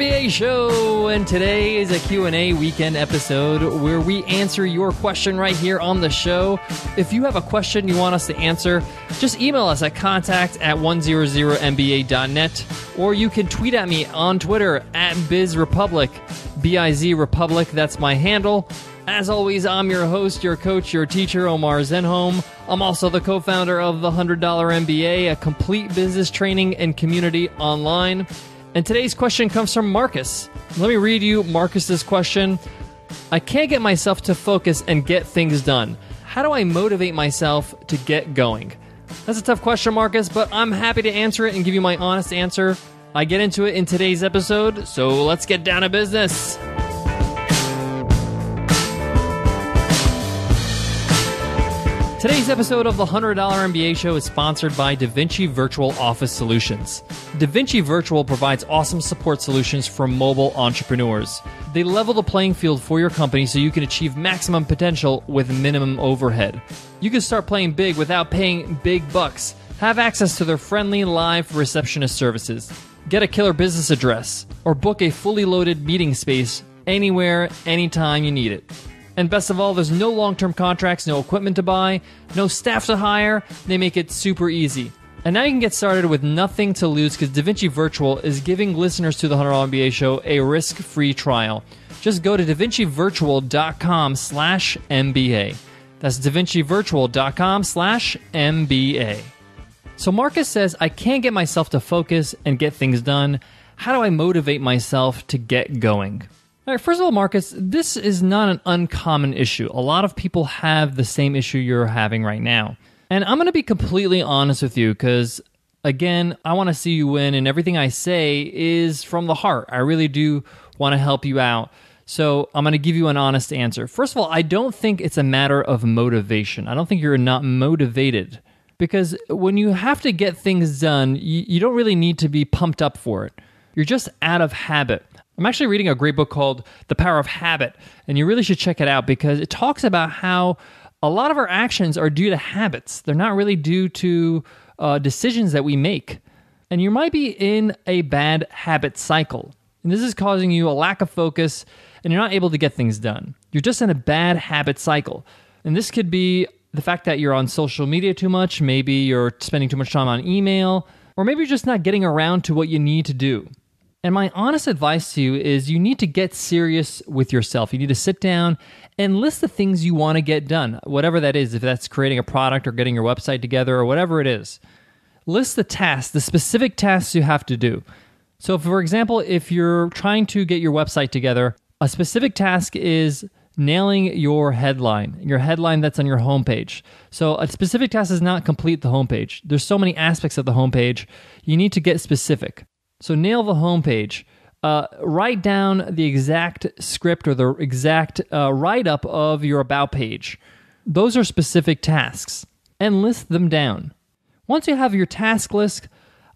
MBA show and today is a Q&A weekend episode where we answer your question right here on the show. If you have a question you want us to answer, just email us at contact at 100mba.net or you can tweet at me on Twitter at BizRepublic, B-I-Z Republic, that's my handle. As always, I'm your host, your coach, your teacher, Omar Zenhom. I'm also the co founder of the $100 MBA, a complete business training and community online. And today's question comes from Marcus. Let me read you Marcus's question. I can't get myself to focus and get things done. How do I motivate myself to get going? That's a tough question, Marcus, but I'm happy to answer it and give you my honest answer. I get into it in today's episode, so let's get down to business. Today's episode of the $100 MBA show is sponsored by DaVinci Virtual Office Solutions. DaVinci Virtual provides awesome support solutions for mobile entrepreneurs. They level the playing field for your company so you can achieve maximum potential with minimum overhead. You can start playing big without paying big bucks. Have access to their friendly live receptionist services. Get a killer business address or book a fully loaded meeting space anywhere, anytime you need it. And best of all, there's no long term contracts, no equipment to buy, no staff to hire. They make it super easy. And now you can get started with nothing to lose because DaVinci Virtual is giving listeners to the $100 MBA show a risk-free trial. Just go to DaVinciVirtual.com slash MBA. That's DaVinciVirtual.com slash MBA. So Marcus says, I can't get myself to focus and get things done. How do I motivate myself to get going? All right, first of all, Marcus, this is not an uncommon issue. A lot of people have the same issue you're having right now. And I'm going to be completely honest with you because, again, I want to see you win, and everything I say is from the heart. I really do want to help you out. So I'm going to give you an honest answer. First of all, I don't think it's a matter of motivation. I don't think you're not motivated because when you have to get things done, you, you don't really need to be pumped up for it. You're just out of habit. I'm actually reading a great book called The Power of Habit, and you really should check it out because it talks about how a lot of our actions are due to habits. They're not really due to uh, decisions that we make. And you might be in a bad habit cycle. And this is causing you a lack of focus and you're not able to get things done. You're just in a bad habit cycle. And this could be the fact that you're on social media too much, maybe you're spending too much time on email, or maybe you're just not getting around to what you need to do. And my honest advice to you is you need to get serious with yourself. You need to sit down and list the things you want to get done, whatever that is, if that's creating a product or getting your website together or whatever it is. List the tasks, the specific tasks you have to do. So, for example, if you're trying to get your website together, a specific task is nailing your headline, your headline that's on your homepage. So, a specific task is not complete the homepage. There's so many aspects of the homepage. You need to get specific. So nail the homepage. Uh, write down the exact script or the exact uh, write up of your about page. Those are specific tasks and list them down. Once you have your task list,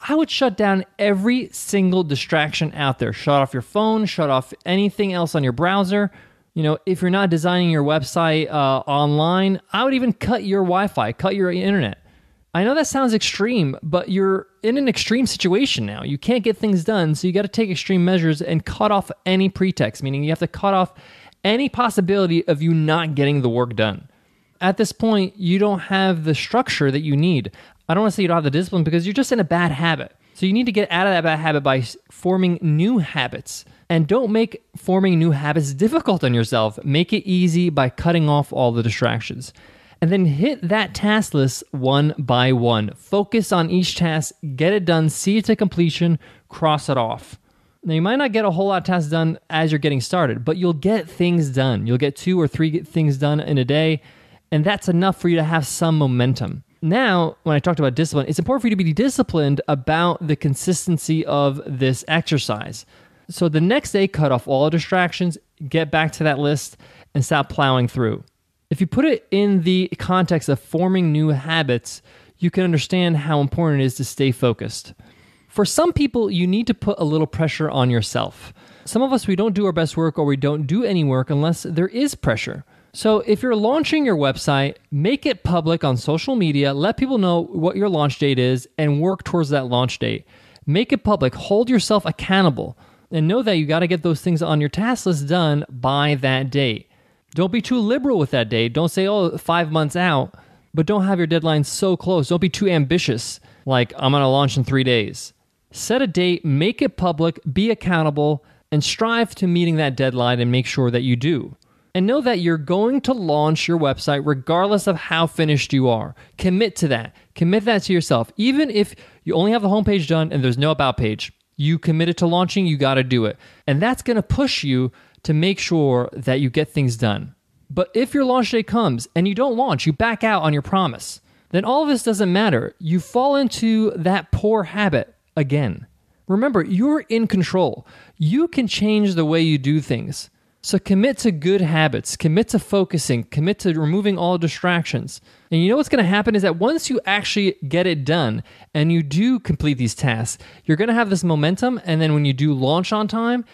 I would shut down every single distraction out there. Shut off your phone, shut off anything else on your browser. You know, if you're not designing your website uh, online, I would even cut your Wi Fi, cut your internet. I know that sounds extreme, but you're in an extreme situation now. You can't get things done, so you got to take extreme measures and cut off any pretext, meaning you have to cut off any possibility of you not getting the work done. At this point, you don't have the structure that you need. I don't want to say you don't have the discipline because you're just in a bad habit. So you need to get out of that bad habit by forming new habits. And don't make forming new habits difficult on yourself. Make it easy by cutting off all the distractions and then hit that task list one by one. Focus on each task, get it done, see it to completion, cross it off. Now, you might not get a whole lot of tasks done as you're getting started, but you'll get things done. You'll get two or three things done in a day, and that's enough for you to have some momentum. Now, when I talked about discipline, it's important for you to be disciplined about the consistency of this exercise. So the next day, cut off all distractions, get back to that list, and stop plowing through. If you put it in the context of forming new habits, you can understand how important it is to stay focused. For some people, you need to put a little pressure on yourself. Some of us, we don't do our best work or we don't do any work unless there is pressure. So, if you're launching your website, make it public on social media, let people know what your launch date is, and work towards that launch date. Make it public, hold yourself accountable. And know that you got to get those things on your task list done by that date. Don't be too liberal with that date. Don't say, oh, five months out, but don't have your deadline so close. Don't be too ambitious, like, I'm going to launch in three days. Set a date, make it public, be accountable, and strive to meeting that deadline and make sure that you do. And know that you're going to launch your website regardless of how finished you are. Commit to that. Commit that to yourself. Even if you only have the homepage done and there's no about page, you committed to launching, you got to do it. And that's going to push you to make sure that you get things done. But if your launch day comes and you don't launch, you back out on your promise, then all of this doesn't matter. You fall into that poor habit again. Remember, you're in control. You can change the way you do things. So commit to good habits, commit to focusing, commit to removing all distractions. And you know what's going to happen is that once you actually get it done and you do complete these tasks, you're going to have this momentum. And then when you do launch on time,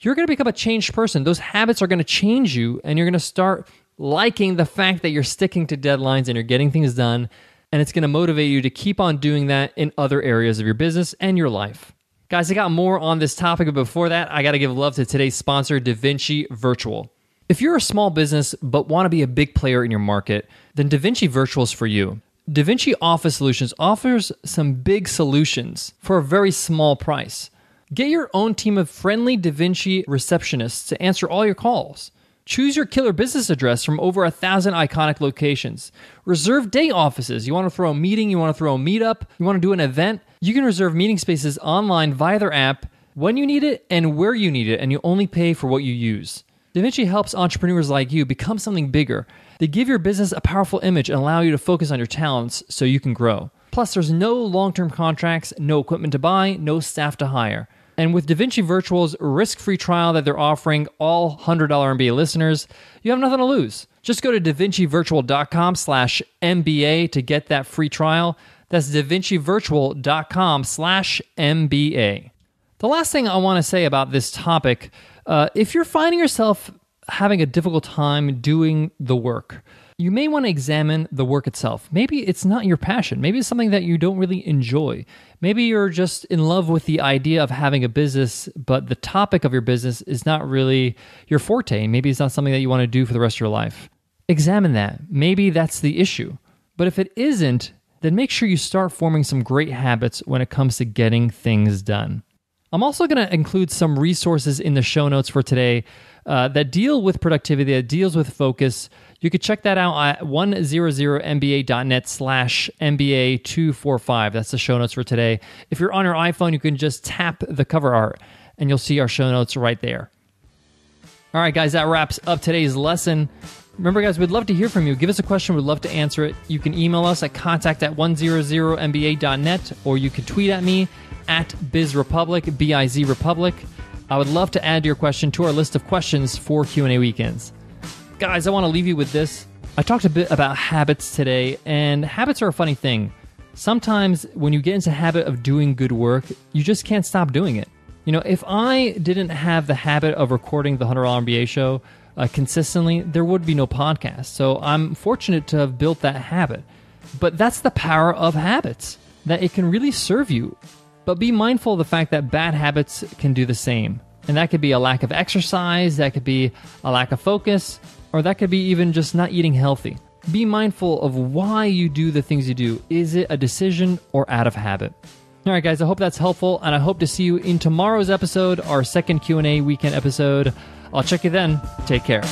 you're going to become a changed person. Those habits are going to change you, and you're going to start liking the fact that you're sticking to deadlines and you're getting things done. And it's going to motivate you to keep on doing that in other areas of your business and your life. Guys, I got more on this topic, but before that, I got to give love to today's sponsor, DaVinci Virtual. If you're a small business but want to be a big player in your market, then DaVinci Virtual is for you. DaVinci Office Solutions offers some big solutions for a very small price. Get your own team of friendly DaVinci receptionists to answer all your calls. Choose your killer business address from over a thousand iconic locations. Reserve day offices. You want to throw a meeting, you want to throw a meetup, you want to do an event you can reserve meeting spaces online via their app when you need it and where you need it, and you only pay for what you use. DaVinci helps entrepreneurs like you become something bigger. They give your business a powerful image and allow you to focus on your talents so you can grow. Plus, there's no long term contracts, no equipment to buy, no staff to hire. And with DaVinci Virtual's risk free trial that they're offering all $100 MBA listeners, you have nothing to lose. Just go to DaVinciVirtual.com slash MBA to get that free trial. That's davincivirtual.com slash MBA. The last thing I want to say about this topic uh, if you're finding yourself having a difficult time doing the work, you may want to examine the work itself. Maybe it's not your passion. Maybe it's something that you don't really enjoy. Maybe you're just in love with the idea of having a business, but the topic of your business is not really your forte. Maybe it's not something that you want to do for the rest of your life. Examine that. Maybe that's the issue. But if it isn't, then make sure you start forming some great habits when it comes to getting things done. I'm also going to include some resources in the show notes for today uh, that deal with productivity, that deals with focus. You could check that out at 100mba.net slash MBA245. That's the show notes for today. If you're on your iPhone, you can just tap the cover art and you'll see our show notes right there. All right, guys, that wraps up today's lesson. Remember, guys, we'd love to hear from you. Give us a question. We'd love to answer it. You can email us at contact at 100mba.net or you can tweet at me at BizRepublic, B-I-Z Republic. I would love to add your question to our list of questions for Q&A weekends. Guys, I want to leave you with this. I talked a bit about habits today, and habits are a funny thing. Sometimes when you get into habit of doing good work, you just can't stop doing it. You know, if I didn't have the habit of recording the $100 MBA show, uh, consistently, there would be no podcast. So I'm fortunate to have built that habit. But that's the power of habits, that it can really serve you. But be mindful of the fact that bad habits can do the same. And that could be a lack of exercise, that could be a lack of focus, or that could be even just not eating healthy. Be mindful of why you do the things you do. Is it a decision or out of habit? All right, guys, I hope that's helpful, and I hope to see you in tomorrow's episode, our second Q&A weekend episode. I'll check you then. Take care.